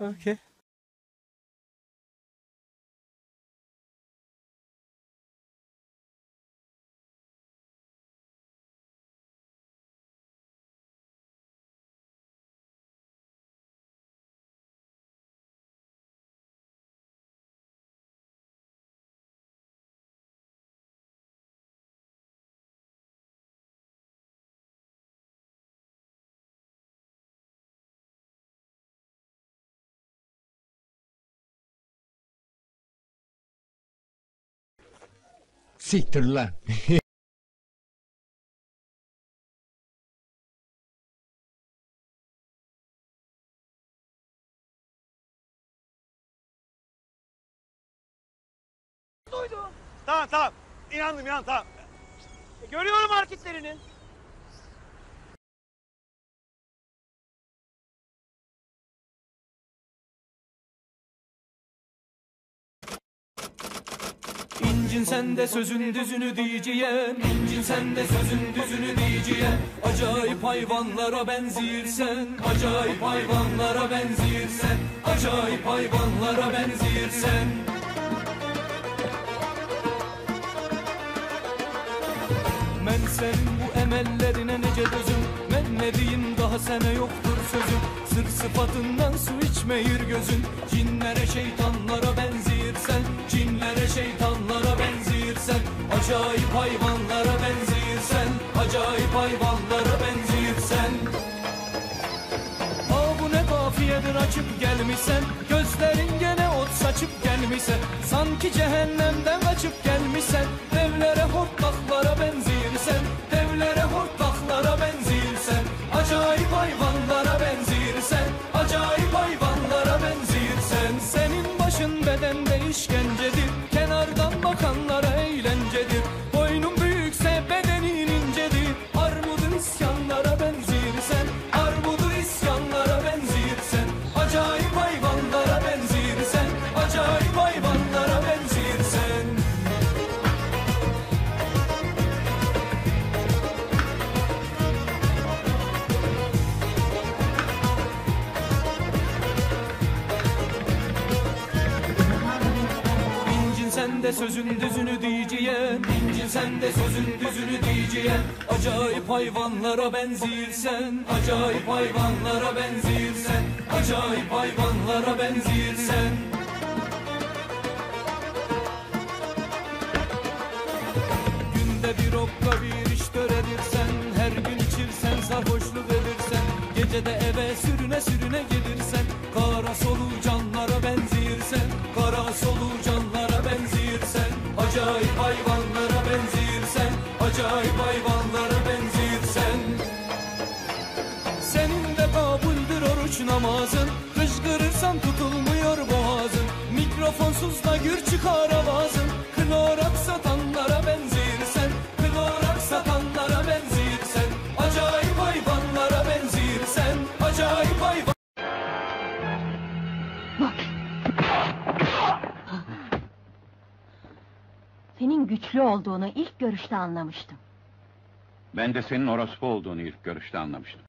okay. Siktir lan. Tamam tamam. İnandım inan tamam. Görüyorum hareketlerini. İncin sen de sözün düzünü diyeceğim. İncin sen de sözün düzünü diyeceğim. Acayip hayvanlara benzirsen Acayip hayvanlara benzirsen Acayip hayvanlara benzirsen Ben senin bu emellerine nece dözüm Ben ne diyeyim daha sene yoktur sözüm Sır sıfatından su içmeyir gözün. Cinlere şeytanlara benzirsen Cinlere şeytanlara benzirsen Acayip hayvanlara benzirsen Acayip hayvanlara benzirsen Aa bu ne kafiyedir açıp gelmişsen Gözlerin gene ot saçıp gelmişsen Sanki cehennemden kaçıp gelmişsen Devlere hortlaklara benzirsen Devlere hortlaklara benzirsen Acayip hayvanlara benzirsen Acayip hayvanlara benzirsen Senin başın bedende işkencedir Kenardan bakanlara de sözün düzünü diyeceğim. İncin sen de sözün düzünü diyeceğim. Acayip hayvanlara benzirsen Acayip hayvanlara benzirsen Acayip hayvanlara benzirsen. Günde bir okka bir iş töredirsen Her gün içirsen sarhoşluk edirsen Gecede eve sürüne sürüne gelirsen Acayip hayvanlara benzirsen senin de kabuldür oruç namazın. Kışkırırsan tutulmuyor boğazın. Mikrofonsuz da gür çıkar avazın Senin güçlü olduğunu ilk görüşte anlamıştım. Ben de senin orospu olduğunu ilk görüşte anlamıştım.